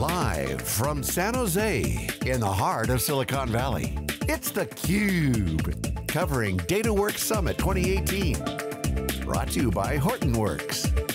Live from San Jose, in the heart of Silicon Valley, it's theCUBE, covering DataWorks Summit 2018. Brought to you by Hortonworks.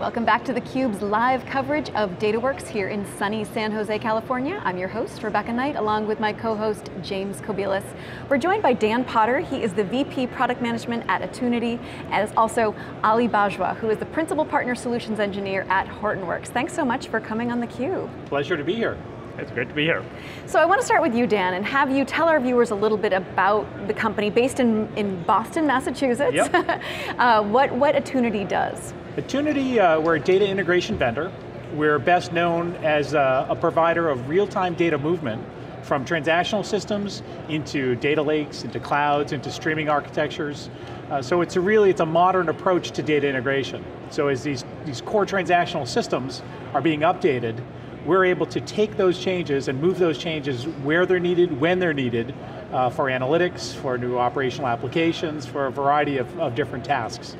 Welcome back to theCUBE's live coverage of DataWorks here in sunny San Jose, California. I'm your host, Rebecca Knight, along with my co-host, James Kobielus. We're joined by Dan Potter. He is the VP Product Management at Attunity, and is also Ali Bajwa, who is the Principal Partner Solutions Engineer at Hortonworks. Thanks so much for coming on theCUBE. Pleasure to be here. It's great to be here. So I want to start with you, Dan, and have you tell our viewers a little bit about the company based in, in Boston, Massachusetts. Yep. uh, what, what Attunity does. Attunity, uh, we're a data integration vendor. We're best known as a, a provider of real-time data movement from transactional systems into data lakes, into clouds, into streaming architectures. Uh, so it's a really, it's a modern approach to data integration. So as these, these core transactional systems are being updated, we're able to take those changes and move those changes where they're needed, when they're needed, uh, for analytics, for new operational applications, for a variety of, of different tasks.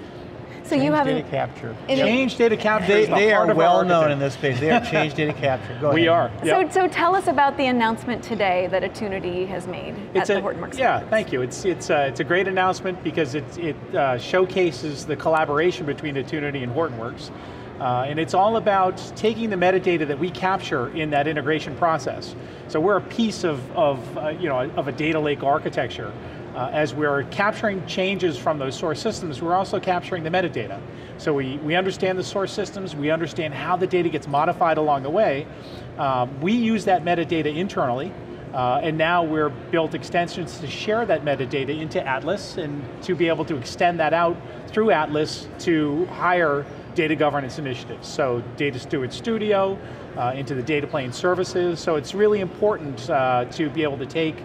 So you have Change data capture. Change data capture. They, they are well known in this space. They are change data capture. Go We ahead. are. So, yep. so tell us about the announcement today that Attunity has made It's at a, the Hortonworks. Yeah, thank you. It's it's uh, it's a great announcement because it it uh, showcases the collaboration between Attunity and Hortonworks, uh, and it's all about taking the metadata that we capture in that integration process. So we're a piece of of uh, you know of a data lake architecture. Uh, as we're capturing changes from those source systems, we're also capturing the metadata. So we, we understand the source systems, we understand how the data gets modified along the way. Um, we use that metadata internally, uh, and now we're built extensions to share that metadata into Atlas and to be able to extend that out through Atlas to higher data governance initiatives. So Data Steward Studio, uh, into the data plane services. So it's really important uh, to be able to take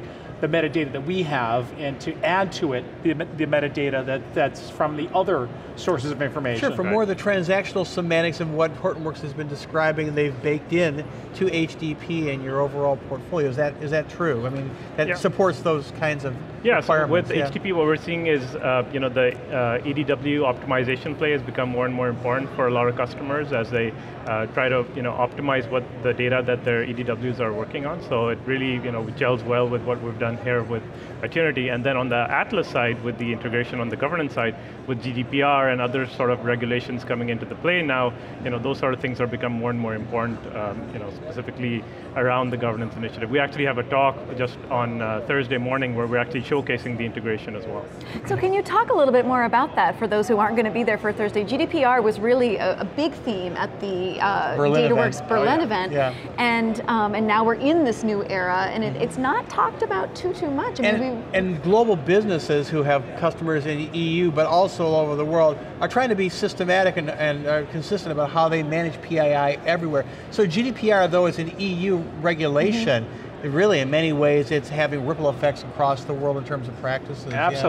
the metadata that we have and to add to it the, the metadata that, that's from the other sources of information. Sure, for more of the transactional semantics and what Hortonworks has been describing, they've baked in to HDP and your overall portfolio. Is that is that true? I mean, that Yeah. supports those kinds of Yeah, so with yeah. HDP what we're seeing is, uh, you know, the uh, EDW optimization play has become more and more important for a lot of customers as they uh, try to, you know, optimize what the data that their EDWs are working on. So it really, you know, gels well with what we've done here with Attunity. And then on the Atlas side, with the integration on the governance side, with GDPR and other sort of regulations coming into the play now, you know, those sort of things are become more and more important, um, you know, specifically around the governance initiative. We actually have a talk just on uh, Thursday morning where we're actually showcasing the integration as well. So can you talk a little bit more about that for those who aren't going to be there for Thursday? GDPR was really a, a big theme at the uh, Berlin DataWorks event. Berlin Oh, yeah. event, Yeah. and um, and now we're in this new era, and it, it's not talked about too too much. I mean, And, we, and global businesses who have customers in the EU, but also all over the world, are trying to be systematic and, and uh, consistent about how they manage PII everywhere. So GDPR, though, is an EU regulation. Mm-hmm. Really, in many ways, it's having ripple effects across the world in terms of practices. yeah.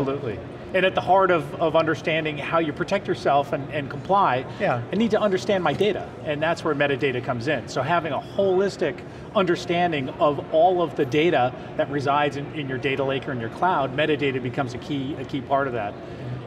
And at the heart of, of understanding how you protect yourself and, and comply, Yeah. I need to understand my data, and that's where metadata comes in. So having a holistic understanding of all of the data that resides in, in your data lake or in your cloud, metadata becomes a key, a key part of that.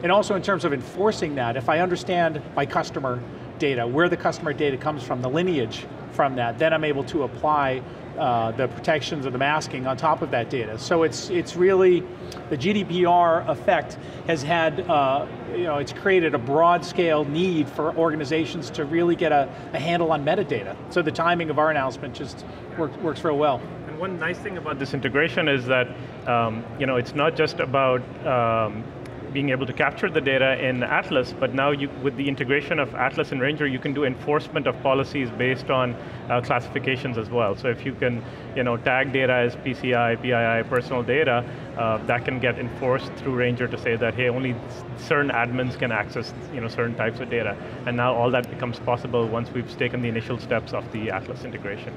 And also in terms of enforcing that, if I understand my customer data, where the customer data comes from, the lineage from that, then I'm able to apply uh, the protections or the masking on top of that data. So it's it's really the GDPR effect has had uh, you know it's created a broad scale need for organizations to really get a, a handle on metadata. So the timing of our announcement just works works real well. And one nice thing about this integration is that um, you know it's not just about um, being able to capture the data in Atlas, but now you, with the integration of Atlas and Ranger, you can do enforcement of policies based on uh, classifications as well. So if you can, you know, tag data as PCI, PII, personal data, uh, that can get enforced through Ranger to say that, hey, only certain admins can access, you know, certain types of data. And now all that becomes possible once we've taken the initial steps of the Atlas integration.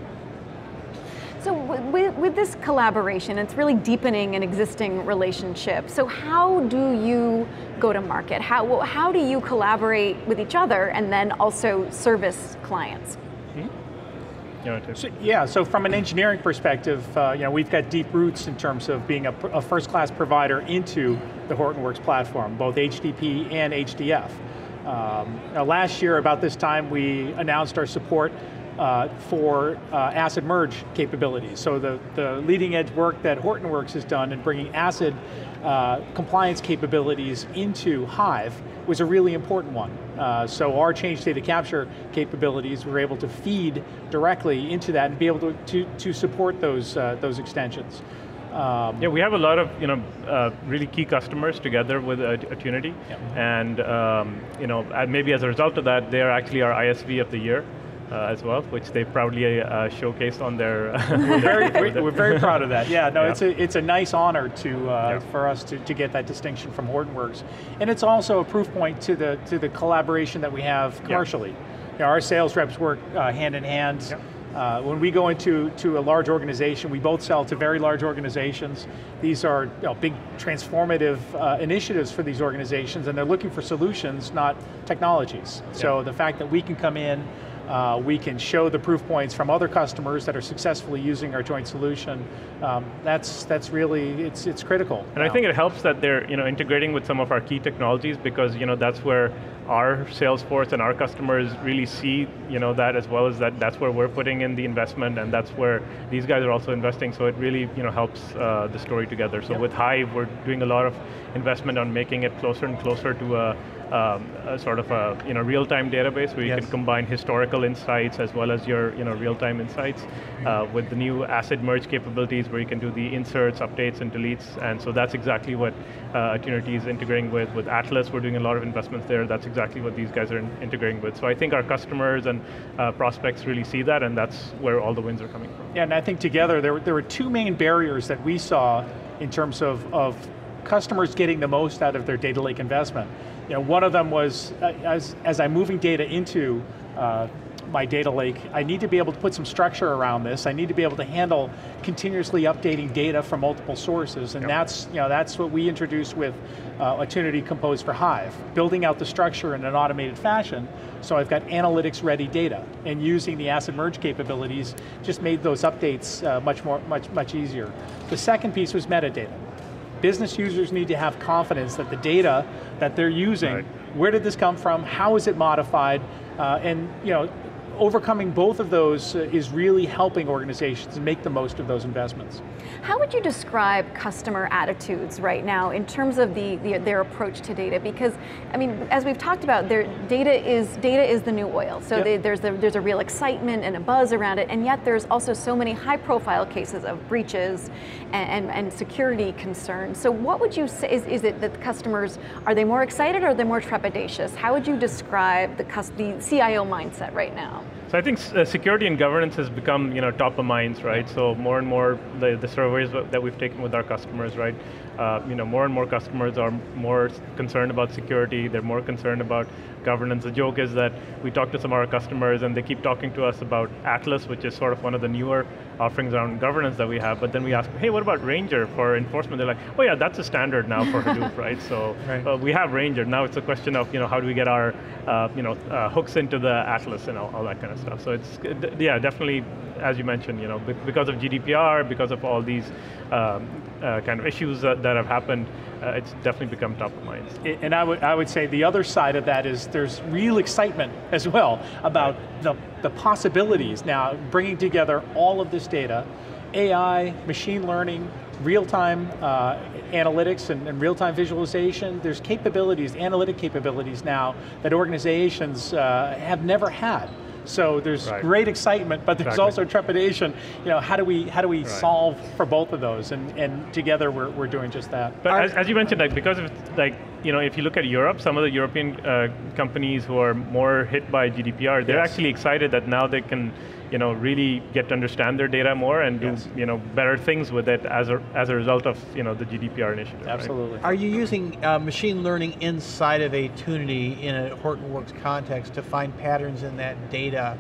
So with, with this collaboration, it's really deepening an existing relationship. So how do you go to market? How, how do you collaborate with each other and then also service clients? You know, to- So, yeah, so from an engineering perspective, uh, you know, we've got deep roots in terms of being a, a first-class provider into the Hortonworks platform, both HDP and HDF. Um, last year, about this time, we announced our support uh, for uh, ACID merge capabilities. So the, the leading edge work that Hortonworks has done in bringing ACID uh, compliance capabilities into Hive was a really important one. Uh, so our change data capture capabilities were able to feed directly into that and be able to, to, to support those, uh, those extensions. Um, yeah, we have a lot of you know uh, really key customers together with Attunity, yep. and um, you know maybe as a result of that, they are actually our ISV of the year uh, as well, which they proudly uh, showcased on their. we're, very, we're, very proud of that. Yeah, no, yeah. it's a it's a nice honor to uh, yeah. for us to, to get that distinction from Hortonworks, and it's also a proof point to the to the collaboration that we have commercially. Yeah. You know, our sales reps work uh, hand in hand. Uh, when we go into to a large organization, we both sell to very large organizations. These are you know, big transformative uh, initiatives for these organizations and they're looking for solutions, not technologies. Yeah. So the fact that we can come in, uh, we can show the proof points from other customers that are successfully using our joint solution. Um, that's that's really it's it's critical. And now. I think it helps that they're you know integrating with some of our key technologies because you know that's where our sales force and our customers really see you know that as well as that that's where we're putting in the investment and that's where these guys are also investing. So it really you know helps uh, the story together. So yep. with Hive, we're doing a lot of investment on making it closer and closer to a um, a sort of a you know real-time database where you yes. can combine historical insights as well as your you know real-time insights uh, with the new ACID merge capabilities where you can do the inserts, updates, and deletes. And so that's exactly what uh, Attunity is integrating with. With Atlas, we're doing a lot of investments there. That's exactly what these guys are in integrating with. So I think our customers and uh, prospects really see that, and that's where all the wins are coming from. Yeah, and I think together there, were, there were two main barriers that we saw in terms of, of customers getting the most out of their data lake investment. You know, one of them was, uh, as, as I'm moving data into uh, my data lake, I need to be able to put some structure around this. I need to be able to handle continuously updating data from multiple sources, and yep. that's, you know, that's what we introduced with uh, Attunity Compose for Hive, building out the structure in an automated fashion, so I've got analytics ready data, and using the ACID merge capabilities just made those updates uh, much more, much, much easier. The second piece was metadata business users need to have confidence that the data that they're using, right. where did this come from, how is it modified, uh, and you know, overcoming both of those uh, is really helping organizations make the most of those investments. How would you describe customer attitudes right now in terms of the, the, their approach to data? Because, I mean, as we've talked about, their data is data is the new oil. So yep. they, there's a, there's a real excitement and a buzz around it, and yet there's also so many high-profile cases of breaches and, and, and, security concerns. So what would you say? Is, is it that the customers are they more excited or are they more trepidatious? How would you describe the, the CIO mindset right now? So I think uh, security and governance has become you know top of minds, right? So more and more the, the surveys that we've taken with our customers, right? Uh, you know, more and more customers are more concerned about security. They're more concerned about governance. The joke is that we talk to some of our customers and they keep talking to us about Atlas, which is sort of one of the newer offerings around governance that we have, but then we ask, hey, what about Ranger for enforcement? They're like, oh yeah, that's a standard now for Hadoop, right? So right. Uh, we have Ranger. Now it's a question of, you know, how do we get our, uh, you know, uh, hooks into the Atlas and all, all, that kind of stuff. So it's, yeah, definitely, as you mentioned, you know, because of GDPR, because of all these um, uh, kind of issues that, that have happened, uh, it's definitely become top of mind. And I would, I would say the other side of that is there's real excitement as well about right. the, the possibilities now, bringing together all of this data, AI, machine learning, real-time uh, analytics and, and real-time visualization. There's capabilities, analytic capabilities now that organizations uh, have never had. So there's right. great excitement, but there's exactly. also trepidation. You know, how do we how do we right. solve for both of those? And and together we're, we're doing just that. But as, as, you mentioned, like because of like you know, if you look at Europe, some of the European uh, companies who are more hit by GDPR, they're yes. actually excited that now they can you know, really get to understand their data more and do you know, better things with it as a, as a result of you know, the GDPR initiative. Absolutely. Right? Are you using uh, machine learning inside of Attunity in a Hortonworks context to find patterns in that data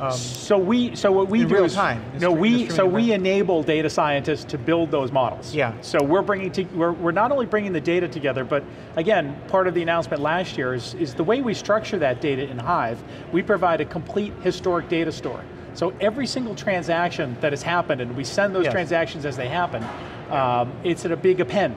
um, so we, so what we do is, time. no, we, so we enable data scientists to build those models. Yeah. So we're bringing, to, we're, we're not only bringing the data together, but again, part of the announcement last year is, is the way we structure that data in Hive, we provide a complete historic data store. So every single transaction that has happened, and we send those yes. transactions as they happen, um, it's at a big append.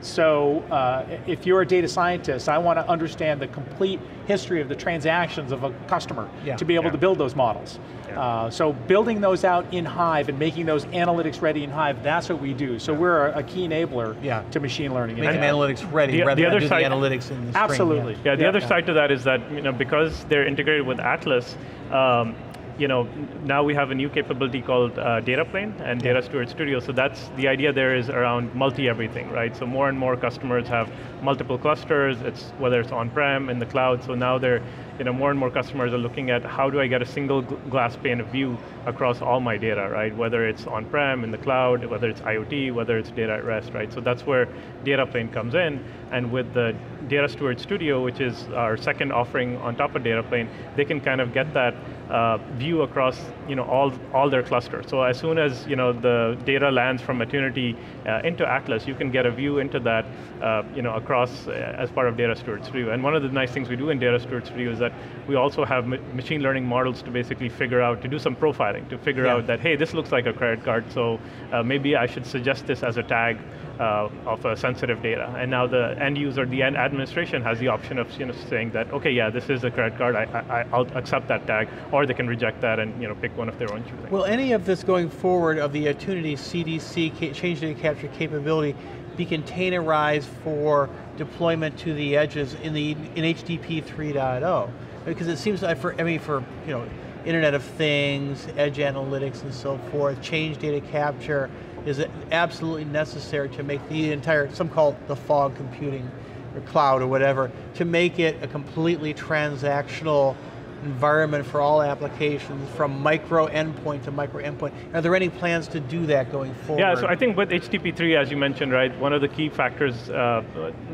So uh, if you're a data scientist, I want to understand the complete history of the transactions of a customer Yeah. to be able Yeah. to build those models. Yeah. Uh, so building those out in Hive and making those analytics ready in Hive, that's what we do. So we're a, a key enabler Yeah. to machine learning. Make them And- analytics ready the- rather the other do side- the analytics in the spring, Absolutely. Yeah, the Yeah. other Yeah. side to that is that you know because they're integrated with Atlas, um, you know now we have a new capability called uh, Data Plane and Data Steward Studio. So that's the idea there is around multi everything, right? So more and more customers have multiple clusters. It's whether it's on-prem in the cloud. So now they're you know more and more customers are looking at how do I get a single glass pane of view across all my data, right? Whether it's on-prem in the cloud, whether it's IoT, whether it's data at rest, right? So that's where Data Plane comes in, and with the Data Steward Studio, which is our second offering on top of Data Plane, they can kind of get that uh, view across you know all all their clusters. So as soon as you know the data lands from Attunity uh, into Atlas, you can get a view into that uh, you know across uh, as part of Data Steward Studio. And one of the nice things we do in Data Steward Studio is that we also have ma- machine learning models to basically figure out to do some profiling to figure Yeah. out that hey this looks like a credit card, so uh, maybe I should suggest this as a tag uh, of uh, sensitive data. And now the end user, the end administration has the option of you know, saying that, okay, yeah, this is a credit card, I, I, I'll accept that tag, or they can reject that and you know, pick one of their own choosing. Will any of this going forward of the Attunity CDC change data capture capability be containerized for deployment to the edges in the in HDP 3.0? Because it seems like for I mean for you know Internet of Things, edge analytics, and so forth, change data capture is absolutely necessary to make the entire some call it the fog computing or cloud or whatever to make it a completely transactional environment for all applications from micro endpoint to micro endpoint. Are there any plans to do that going forward? Yeah, so I think with HDP3, as you mentioned, right, one of the key factors uh,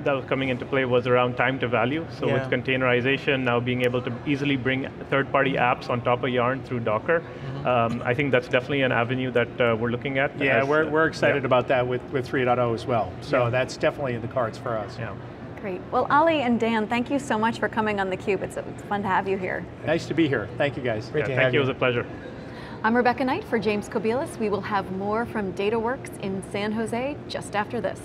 that was coming into play was around time to value. So Yeah. with containerization, now being able to easily bring third-party apps on top of Yarn through Docker, Mm-hmm. um, I think that's definitely an avenue that uh, we're looking at. Yeah, as, we're, uh, we're excited yeah. about that with, with 3.0 as well. So Yeah. that's definitely in the cards for us. Yeah. Great. Well, Ali and Dan, thank you so much for coming on theCUBE. It's, it's fun to have you here. Nice to be here. Thank you guys. Great Yeah, to thank have you, you. it was a pleasure. I'm Rebecca Knight for James Kobielus. We will have more from DataWorks in San Jose just after this.